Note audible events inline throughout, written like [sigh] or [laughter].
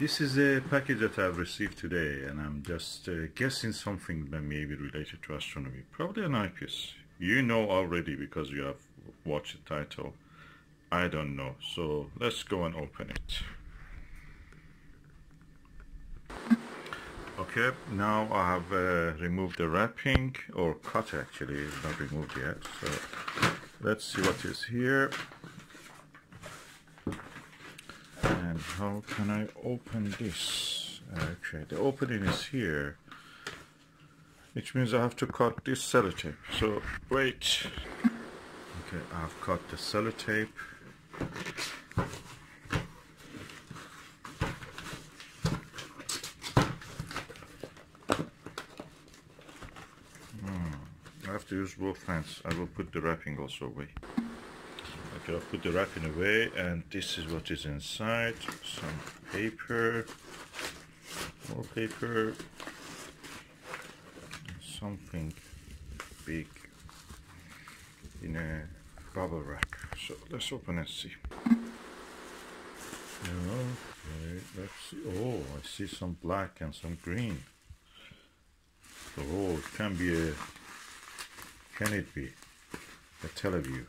This is a package that I've received today and I'm just uh, guessing something that may be related to astronomy. Probably an eyepiece. You know already because you have watched the title. I don't know. So let's go and open it. Okay, now I have uh, removed the wrapping, or cut actually, it's not removed yet. So let's see what is here. And how can I open this? Uh, okay, the opening is here, which means I have to cut this sellotape. So wait. Okay, I've cut the sellotape. Hmm, I have to use both hands. I will put the wrapping also away. I'll put the wrapping away and this is what is inside. Some paper, more paper, something big in a bubble wrap. So let's open and see. Okay, let's see. Oh, I see some black and some green. Oh, it can be a can it be? A Televue.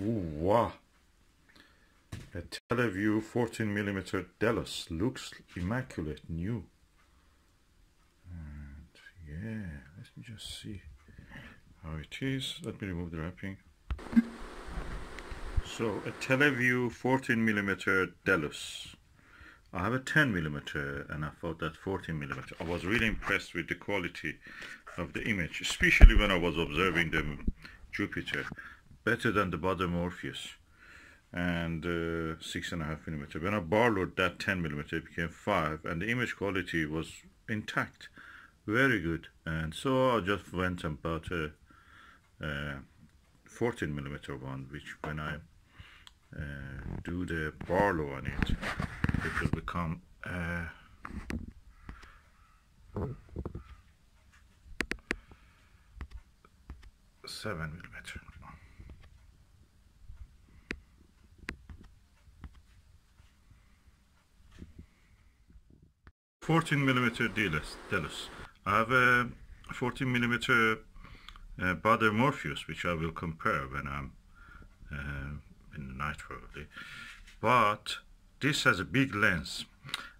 Ooh, wow. A Televue 14mm Delos looks immaculate, new. And yeah, let me just see how it is. Let me remove the wrapping. So a Televue 14mm Delos. I have a 10 millimeter and I thought that 14 millimeter. I was really impressed with the quality of the image, especially when I was observing the Jupiter, better than the Baader Morpheus and uh, six and a half millimeter. When I borrowed that 10 millimeter, it became five, and the image quality was intact, very good. And so I just went and bought a, a 14 millimeter one, which when I uh, do the Barlow on it, it will become uh, seven millimeter. Fourteen millimeter Delos. I have a fourteen millimeter uh, Baader Morpheus, which I will compare when I'm uh, in the night probably. But this has a big lens.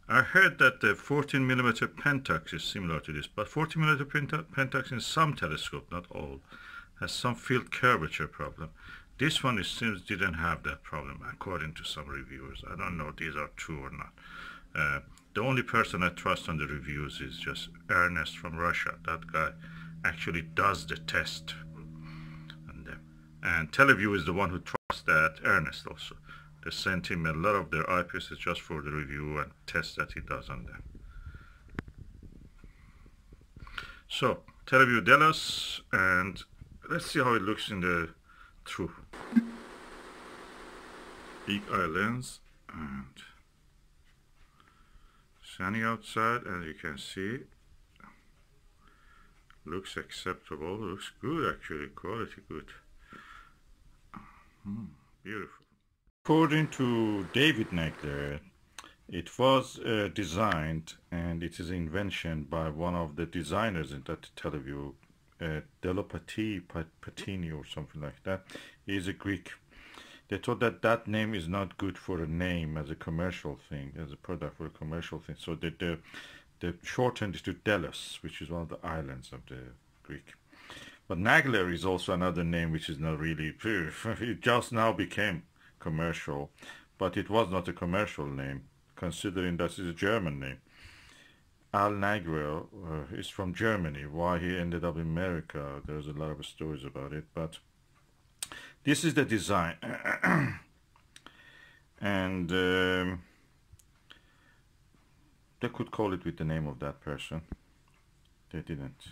I heard that the 14mm Pentax is similar to this, but 14mm Pentax in some telescope, not all, has some field curvature problem. This one, it seems, didn't have that problem, according to some reviewers. I don't know if these are true or not. Uh, the only person I trust on the reviews is just Ernest from Russia. That guy actually does the test. And, uh, and Televue is the one who trusts that Ernest also. They sent him a lot of their eyepieces just for the review and test that he does on them. So, Televue Delos, and let's see how it looks in the true. Big eye lens, and sunny outside, as you can see. Looks acceptable, looks good actually, quality good. Hmm, beautiful. According to David Nagler, it was uh, designed and it is invention by one of the designers in that Televue, uh, Delopati Patini or something like that. He is a Greek. They thought that that name is not good for a name as a commercial thing, as a product for a commercial thing. So they, they, they shortened it to Delos, which is one of the islands of the Greek. But Nagler is also another name which is not really, [laughs] it just now became commercial, but it was not a commercial name, considering that it's a German name. Al Nagler uh, is from Germany. Why he ended up in America, there's a lot of stories about it, but this is the design. [clears throat] and um, they could call it with the name of that person. They didn't.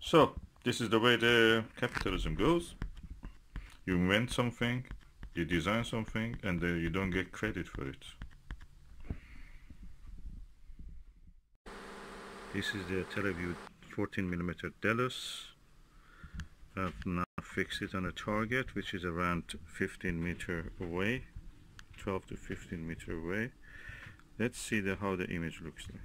So, this is the way the capitalism goes. You invent something, you design something and uh, you don't get credit for it. This is the Televue 14mm Delos. I've now fix it on a target which is around 15 meter away 12 to 15 meter away. Let's see the, how the image looks like.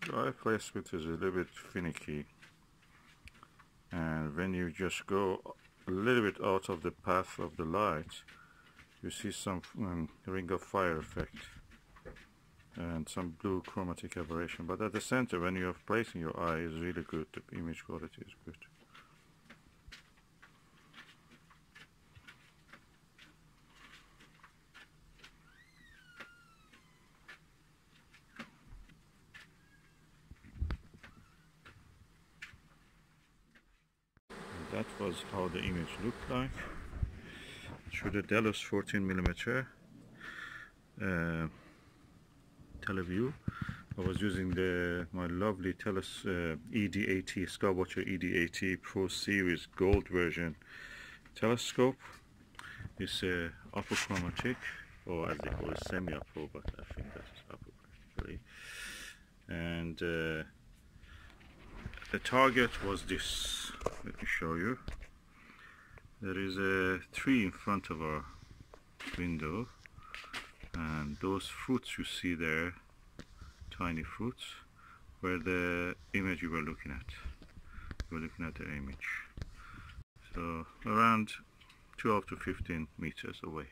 Dry placement is a little bit finicky. And when you just go a little bit out of the path of the light you see some um, ring of fire effect and some blue chromatic aberration. But at the center when you are placing your eye is really good. The image quality is good that was how the image looked like. Through the Delos 14 millimeter uh, Televue I was using the my lovely Telos uh, ED80 Skywatcher ED80 Pro Series Gold version telescope. It's a uh, apochromatic or as they call it semi-apo but I think that's apo actually and uh, the target was this. Let me show you. There is a tree in front of our window and those fruits you see there tiny fruits were the image you were looking at. You were looking at the image. So around 12 to 15 meters away